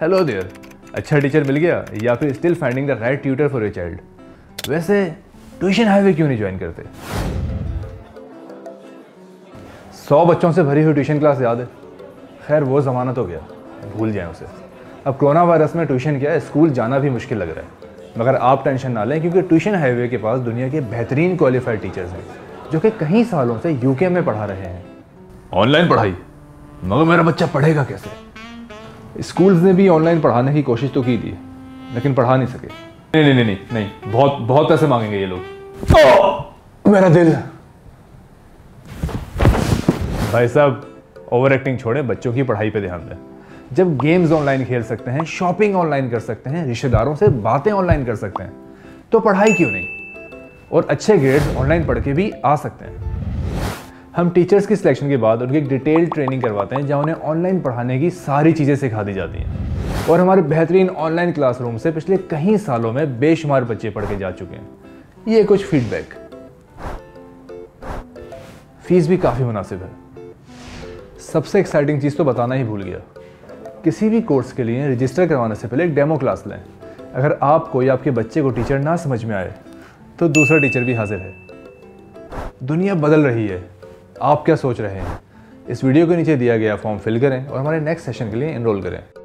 Hello there अच्छा teacher मिल गया, या फिर still finding the right tutor for your child वैसे ट्यूशन हाईवे क्यों नहीं ज्वाइन करते? सौ बच्चों से भरी हुई ट्यूशन क्लास याद है। खैर, वो ज़माना तो गया। भूल जाएँ उसे। अब कोरोना वायरस में ट्यूशन क्या है? स्कूल जाना भी मुश्किल लग रहा है। मगर आप टेंशन ना लें, क्योंकि ट्यूशन हाईवे के पास दुनिया के बेहतरीन क्वालिफाइड टीचर्स हैं, जो कि कई सालों से यूके में पढ़ा रहे हैं। ऑनलाइन पढ़ाई? मगर मेरा बच्चा पढ़ेगा कैसे? स्कूल्स ने भी ऑनलाइन पढ़ाने की कोशिश तो की थी लेकिन पढ़ा नहीं सके। नहीं नहीं नहीं नहीं नहीं बहुत बहुत पैसे मांगेंगे ये लोग। ओ, मेरा दिल। भाई साहब ओवर एक्टिंग छोड़ें बच्चों की पढ़ाई पे ध्यान दें। जब गेम्स ऑनलाइन खेल सकते हैं शॉपिंग ऑनलाइन कर सकते हैं रिश्तेदारों से बातें ऑनलाइन कर सकते हैं तो पढ़ाई क्यों नहीं? और अच्छे ग्रेड्स ऑनलाइन पढ़ के भी आ सकते हैं। हम टीचर्स की सिलेक्शन के बाद उनकी एक डिटेल ट्रेनिंग करवाते हैं, जहाँ उन्हें ऑनलाइन पढ़ाने की सारी चीज़ें सिखा दी जाती हैं। और हमारे बेहतरीन ऑनलाइन क्लासरूम से पिछले कई सालों में बेशुमार बच्चे पढ़ के जा चुके हैं। ये कुछ फीडबैक फ़ीस भी काफ़ी मुनासिब है। सबसे एक्साइटिंग चीज़ तो बताना ही भूल गया। किसी भी कोर्स के लिए रजिस्टर करवाने से पहले एक डेमो क्लास लें। अगर आपको या आपके बच्चे को टीचर ना समझ में आए तो दूसरा टीचर भी हाजिर है। दुनिया बदल रही है। आप क्या सोच रहे हैं? इस वीडियो के नीचे दिया गया फॉर्म फिल करें और हमारे नेक्स्ट सेशन के लिए इनरोल करें।